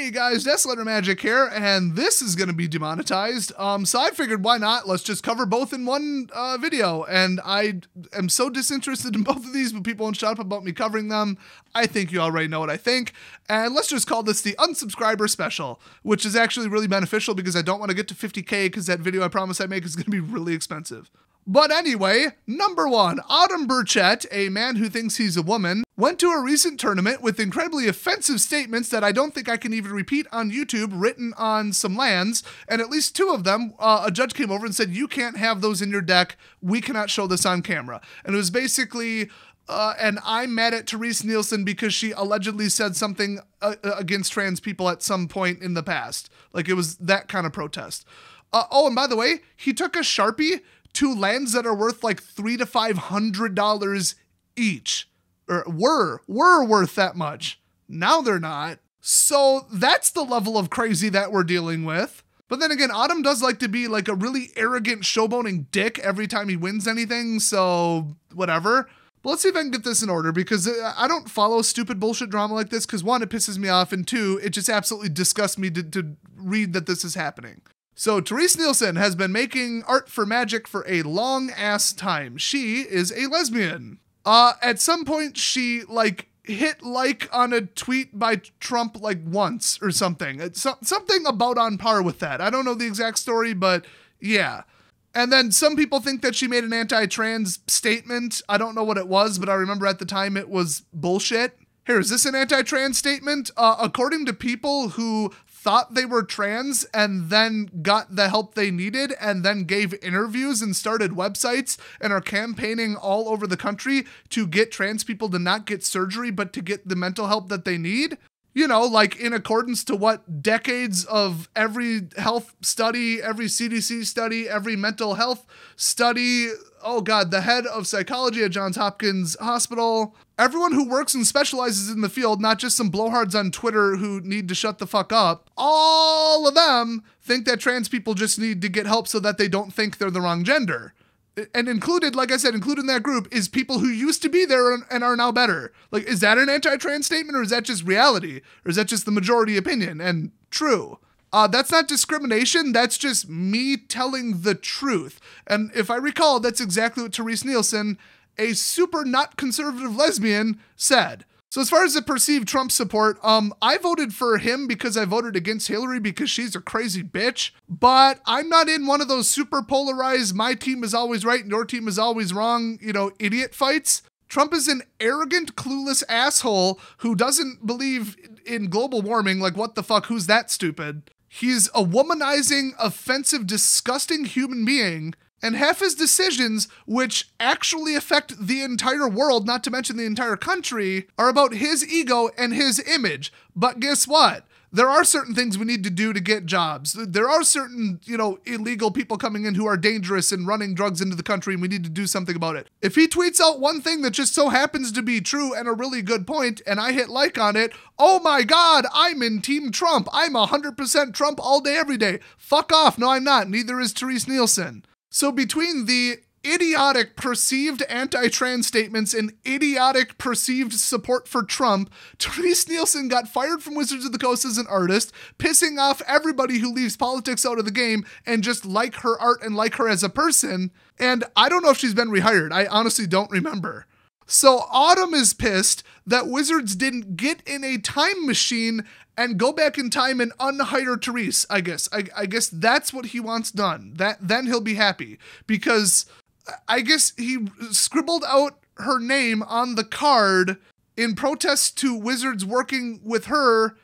Hey guys, Desolator Magic here, and this is gonna be demonetized. Um, so I figured why not? Let's just cover both in one uh, video. And I am so disinterested in both of these, but people won't shut up about me covering them. I think you already know what I think. And let's just call this the unsubscriber special, which is actually really beneficial because I don't want to get to 50k because that video I promise I make is gonna be really expensive. But anyway, number one, Autumn Burchett, a man who thinks he's a woman, went to a recent tournament with incredibly offensive statements that I don't think I can even repeat on YouTube, written on some lands. And at least two of them, uh, a judge came over and said, You can't have those in your deck. We cannot show this on camera. And it was basically. Uh, and I'm mad at Terese Nielsen because she allegedly said something uh, against trans people at some point in the past. Like it was that kind of protest. Uh, oh, and by the way, he took a sharpie to lands that are worth like three to five hundred dollars each, or were were worth that much. Now they're not. So that's the level of crazy that we're dealing with. But then again, Autumn does like to be like a really arrogant, showboating dick every time he wins anything. So whatever. But let's see if I can get this in order because uh, I don't follow stupid bullshit drama like this because one, it pisses me off, and two, it just absolutely disgusts me to, to read that this is happening. So, Terese Nielsen has been making art for magic for a long ass time. She is a lesbian. Uh, at some point, she like hit like on a tweet by Trump like once or something. It's so- something about on par with that. I don't know the exact story, but yeah. And then some people think that she made an anti trans statement. I don't know what it was, but I remember at the time it was bullshit. Here, is this an anti trans statement? Uh, according to people who thought they were trans and then got the help they needed and then gave interviews and started websites and are campaigning all over the country to get trans people to not get surgery but to get the mental help that they need. You know, like in accordance to what decades of every health study, every CDC study, every mental health study, oh God, the head of psychology at Johns Hopkins Hospital, everyone who works and specializes in the field, not just some blowhards on Twitter who need to shut the fuck up, all of them think that trans people just need to get help so that they don't think they're the wrong gender. And included, like I said, included in that group is people who used to be there and are now better. Like, is that an anti trans statement or is that just reality? Or is that just the majority opinion? And true. Uh, that's not discrimination. That's just me telling the truth. And if I recall, that's exactly what Terese Nielsen, a super not conservative lesbian, said. So as far as the perceived Trump support, um, I voted for him because I voted against Hillary because she's a crazy bitch. But I'm not in one of those super polarized, my team is always right and your team is always wrong, you know, idiot fights. Trump is an arrogant, clueless asshole who doesn't believe in global warming. Like, what the fuck? Who's that stupid? He's a womanizing, offensive, disgusting human being. And half his decisions, which actually affect the entire world, not to mention the entire country, are about his ego and his image. But guess what? there are certain things we need to do to get jobs. There are certain, you know, illegal people coming in who are dangerous and running drugs into the country, and we need to do something about it. If he tweets out one thing that just so happens to be true and a really good point, and I hit like on it, oh my God, I'm in Team Trump. I'm 100% Trump all day, every day. Fuck off. No, I'm not. Neither is Terese Nielsen. So between the idiotic perceived anti trans statements and idiotic perceived support for Trump, Terese Nielsen got fired from Wizards of the Coast as an artist, pissing off everybody who leaves politics out of the game and just like her art and like her as a person. And I don't know if she's been rehired. I honestly don't remember. So Autumn is pissed that Wizards didn't get in a time machine and go back in time and unhire Terese. I guess. I, I guess that's what he wants done. That then he'll be happy because I guess he scribbled out her name on the card in protest to Wizards working with her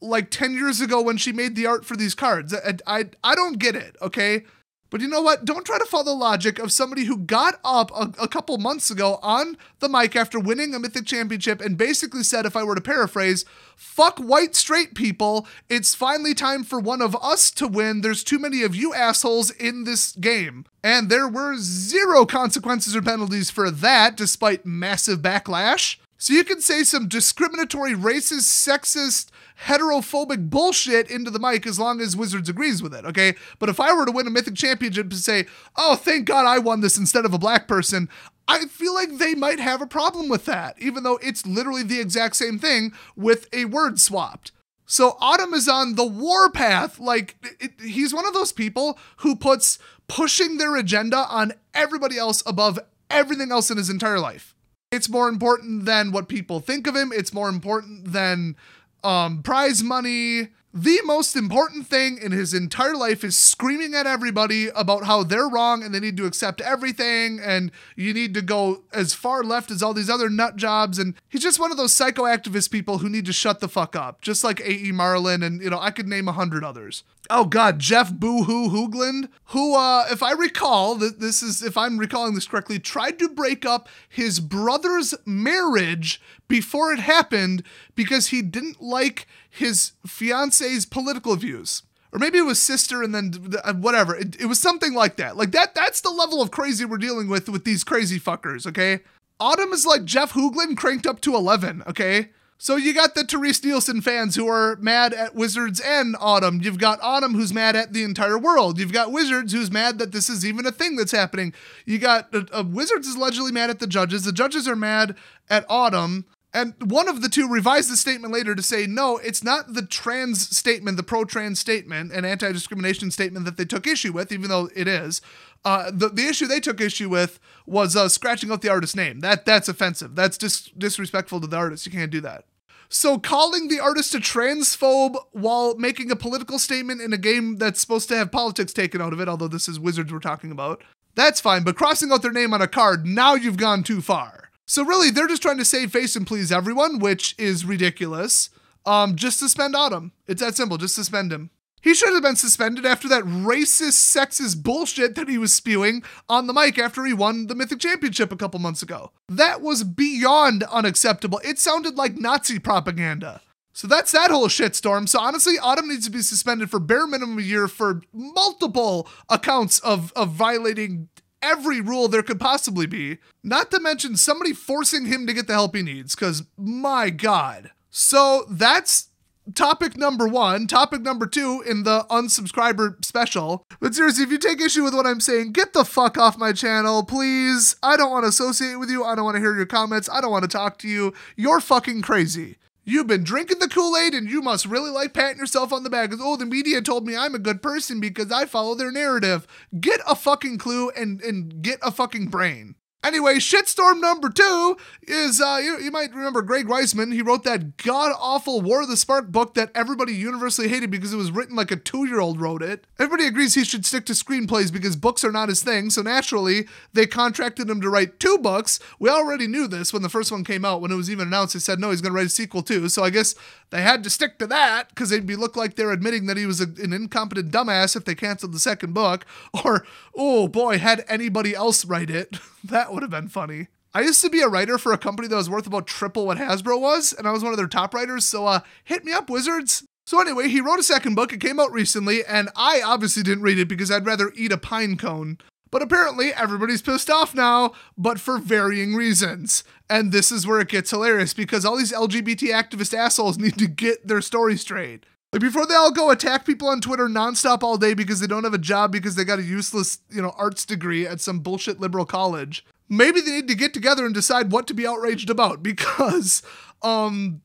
like 10 years ago when she made the art for these cards. I, I, I don't get it, okay? But you know what? Don't try to follow the logic of somebody who got up a, a, couple months ago on the mic after winning a Mythic Championship and basically said, if I were to paraphrase, fuck white straight people. It's finally time for one of us to win. There's too many of you assholes in this game. And there were zero consequences or penalties for that, despite massive backlash. So you can say some discriminatory, racist, sexist, heterophobic bullshit into the mic as long as Wizards agrees with it, okay? But if I were to win a Mythic Championship and say, oh, thank God I won this instead of a black person, I feel like they might have a problem with that, even though it's literally the exact same thing with a word swapped. So Autumn is on the warpath. Like it, it, he's one of those people who puts pushing their agenda on everybody else above everything else in his entire life. It's more important than what people think of him. It's more important than um, prize money. The most important thing in his entire life is screaming at everybody about how they're wrong and they need to accept everything and you need to go as far left as all these other nut jobs. And he's just one of those psychoactivist people who need to shut the fuck up, just like A.E. Marling and, you know, I could name a hundred others. Oh God, Jeff Boo Hoo Hoogland, who, uh, if I recall, that this is, if I'm recalling this correctly, tried to break up his brother's marriage before it happened because he didn't like his fiance's political views. Or maybe it was sister and then whatever. It, it was something like that. Like that that's the level of crazy we're dealing with with these crazy fuckers, okay? Autumn is like Jeff Hoogland cranked up to 11, okay? So you got the Terese Nielsen fans who are mad at Wizards and Autumn. You've got Autumn who's mad at the entire world. You've got Wizards who's mad that this is even a thing that's happening. You got uh, uh, Wizards is allegedly mad at the judges. The judges are mad at Autumn. And one of the two revised the statement later to say, no, it's not the trans statement, the pro trans statement, and anti discrimination statement that they took issue with, even though it is. Uh, the, the issue they took issue with was uh, scratching out the artist's name. That That's offensive. That's dis- disrespectful to the artist. You can't do that. So calling the artist a transphobe while making a political statement in a game that's supposed to have politics taken out of it, although this is Wizards we're talking about, that's fine. But crossing out their name on a card, now you've gone too far. So really, they're just trying to save face and please everyone, which is ridiculous. Um, just suspend Autumn. It's that simple. Just suspend him. He should have been suspended after that racist, sexist bullshit that he was spewing on the mic after he won the Mythic Championship a couple months ago. That was beyond unacceptable. It sounded like Nazi propaganda. So that's that whole shitstorm. So honestly, Autumn needs to be suspended for bare minimum a year for multiple accounts of, of violating every rule there could possibly be. Not to mention somebody forcing him to get the help he needs, because my God. So that's topic number one. Topic number two in the unsubscriber special. But seriously, if you take issue with what I'm saying, get the fuck off my channel, please. I don't want to associate with you. I don't want to hear your comments. I don't want to talk to you. You're fucking crazy. You've been drinking the Kool Aid and you must really like patting yourself on the back. Because, oh, the media told me I'm a good person because I follow their narrative. Get a fucking clue and, and get a fucking brain. Anyway, shitstorm number two is uh, you, you might remember Greg Weisman. He wrote that god awful War of the Spark book that everybody universally hated because it was written like a two year old wrote it. Everybody agrees he should stick to screenplays because books are not his thing, so naturally they contracted him to write two books. We already knew this when the first one came out. When it was even announced, they said no, he's going to write a sequel too. So I guess they had to stick to that because they'd be look like they're admitting that he was a, an incompetent dumbass if they canceled the second book. Or oh boy, had anybody else write it. that would have been funny. I used to be a writer for a company that was worth about triple what Hasbro was, and I was one of their top writers, so uh, hit me up, Wizards. So anyway, he wrote a second book. It came out recently, and I obviously didn't read it because I'd rather eat a pine cone. But apparently, everybody's pissed off now, but for varying reasons. And this is where it gets hilarious because all these LGBT activist assholes need to get their story straight. Like before they all go attack people on Twitter nonstop all day because they don't have a job because they got a useless, you know, arts degree at some bullshit liberal college. Maybe they need to get together and decide what to be outraged about because um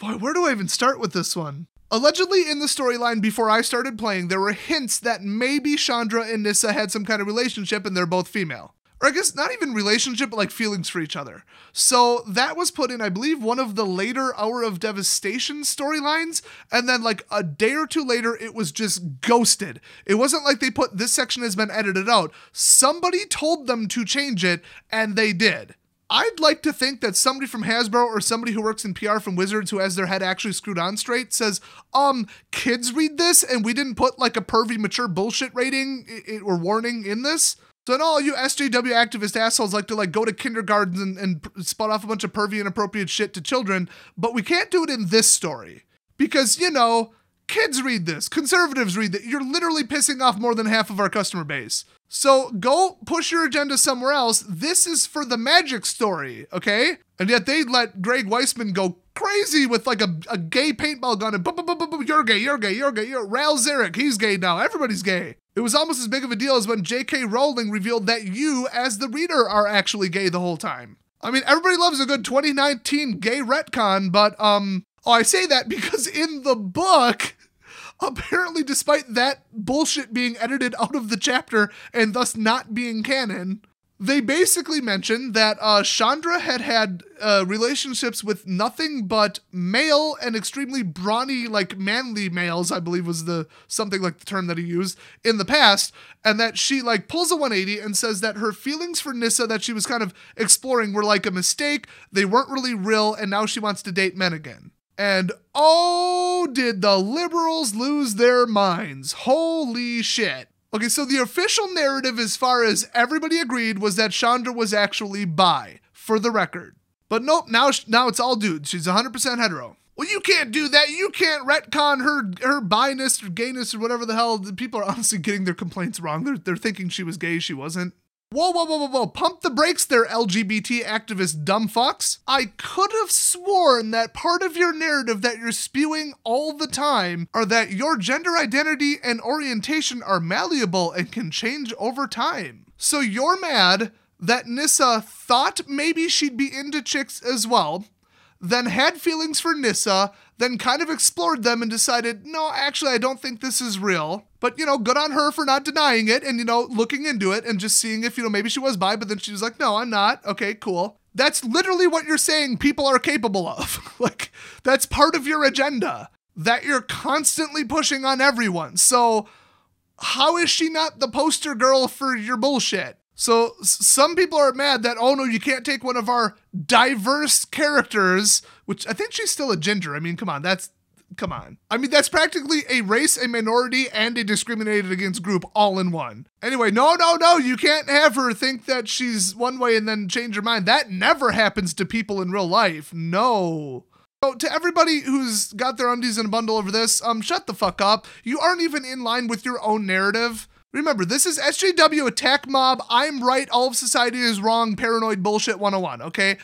boy, where do I even start with this one? Allegedly, in the storyline before I started playing, there were hints that maybe Chandra and Nissa had some kind of relationship and they're both female or I guess not even relationship, but like feelings for each other. So that was put in, I believe, one of the later Hour of Devastation storylines. And then, like a day or two later, it was just ghosted. It wasn't like they put this section has been edited out. Somebody told them to change it, and they did. I'd like to think that somebody from Hasbro or somebody who works in PR from Wizards who has their head actually screwed on straight says, um, kids read this and we didn't put like a pervy mature bullshit rating or warning in this. So all you SJW activist assholes like to like go to kindergartens and, and spot off a bunch of pervy and inappropriate shit to children, but we can't do it in this story. Because, you know, kids read this, conservatives read that. You're literally pissing off more than half of our customer base. So go push your agenda somewhere else. This is for the magic story, okay? And yet they let Greg Weisman go crazy with like a, a gay paintball gun and boom, boom, boom, boom, boom, you're gay, you're gay, you're gay, you're Ral Zarek, he's gay now. Everybody's gay. It was almost as big of a deal as when J.K. Rowling revealed that you, as the reader, are actually gay the whole time. I mean, everybody loves a good 2019 gay retcon, but um, Oh, I say that because in the book, apparently, despite that bullshit being edited out of the chapter and thus not being canon, they basically mentioned that uh, Chandra had had uh, relationships with nothing but male and extremely brawny, like manly males, I believe was the something like the term that he used in the past, and that she like pulls a 180 and says that her feelings for Nissa that she was kind of exploring were like a mistake, they weren't really real, and now she wants to date men again. And oh, did the liberals lose their minds? Holy shit. Okay, so the official narrative, as far as everybody agreed, was that Chandra was actually bi, for the record. But nope, now now it's all dudes. She's 100% hetero. Well, you can't do that. You can't retcon her her biness or gayness or whatever the hell. People are honestly getting their complaints wrong. They're, they're thinking she was gay. She wasn't. Whoa, whoa, whoa, whoa, whoa. Pump the brakes there, LGBT activist dumb fucks. I could have sworn that part of your narrative that you're spewing all the time are that your gender identity and orientation are malleable and can change over time. So you're mad that Nissa thought maybe she'd be into chicks as well, then had feelings for Nissa, then kind of explored them and decided, no, actually, I don't think this is real. But, you know, good on her for not denying it and, you know, looking into it and just seeing if, you know, maybe she was bi, but then she was like, no, I'm not. Okay, cool. That's literally what you're saying people are capable of. like, that's part of your agenda that you're constantly pushing on everyone. So, how is she not the poster girl for your bullshit? So some people are mad that oh no, you can't take one of our diverse characters, which I think she's still a ginger. I mean, come on, that's come on. I mean, that's practically a race, a minority, and a discriminated against group all in one. Anyway, no, no, no, you can't have her think that she's one way and then change her mind. That never happens to people in real life. No. So to everybody who's got their undies in a bundle over this, um, shut the fuck up. You aren't even in line with your own narrative. Remember, this is SJW attack mob. I'm right. All of society is wrong. Paranoid bullshit 101. Okay.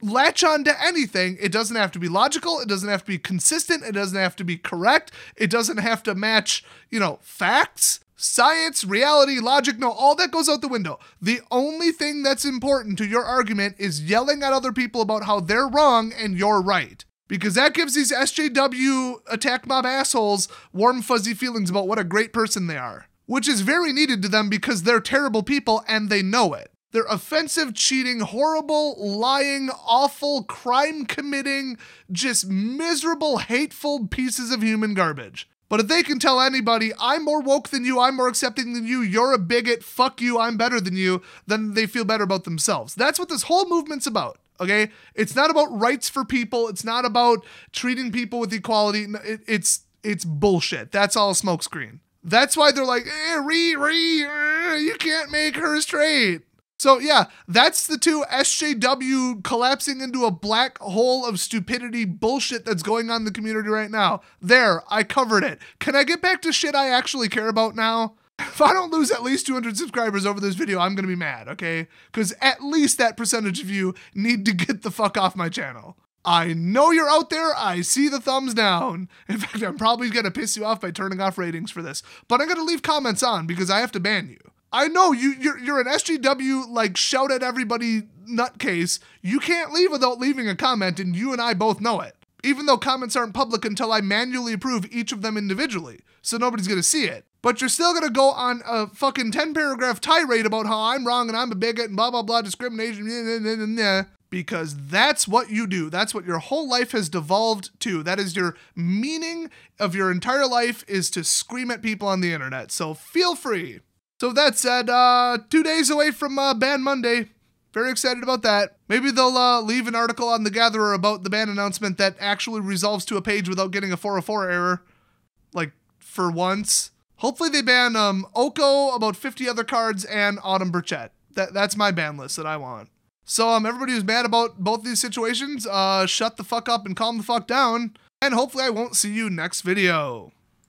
Latch on to anything. It doesn't have to be logical. It doesn't have to be consistent. It doesn't have to be correct. It doesn't have to match, you know, facts, science, reality, logic. No, all that goes out the window. The only thing that's important to your argument is yelling at other people about how they're wrong and you're right because that gives these SJW attack mob assholes warm, fuzzy feelings about what a great person they are which is very needed to them because they're terrible people and they know it. They're offensive, cheating, horrible, lying, awful, crime committing, just miserable, hateful pieces of human garbage. But if they can tell anybody, I'm more woke than you, I'm more accepting than you, you're a bigot, fuck you, I'm better than you, then they feel better about themselves. That's what this whole movement's about. Okay? It's not about rights for people, it's not about treating people with equality. It's it's bullshit. That's all smokescreen. That's why they're like, eh, re, re, eh, you can't make her straight. So yeah, that's the two SJW collapsing into a black hole of stupidity bullshit that's going on in the community right now. There, I covered it. Can I get back to shit I actually care about now? If I don't lose at least 200 subscribers over this video, I'm gonna be mad, okay? Because at least that percentage of you need to get the fuck off my channel. I know you're out there. I see the thumbs down. In fact, I'm probably going to piss you off by turning off ratings for this, but I'm going to leave comments on because I have to ban you. I know you you're, you're an SJW like shout at everybody nutcase. You can't leave without leaving a comment and you and I both know it. Even though comments aren't public until I manually approve each of them individually. So nobody's going to see it. But you're still going to go on a fucking 10 paragraph tirade about how I'm wrong and I'm a bigot and blah blah blah discrimination because that's what you do. That's what your whole life has devolved to. That is your meaning of your entire life is to scream at people on the internet. So feel free. So that said, uh, two days away from uh, Ban Monday. Very excited about that. Maybe they'll uh, leave an article on The Gatherer about the ban announcement that actually resolves to a page without getting a 404 error. Like, for once. Hopefully they ban um, Oko, about 50 other cards, and Autumn Burchett. That, that's my ban list that I want. So um, everybody who's mad about both these situations, uh, shut the fuck up and calm the fuck down. And hopefully I won't see you next video.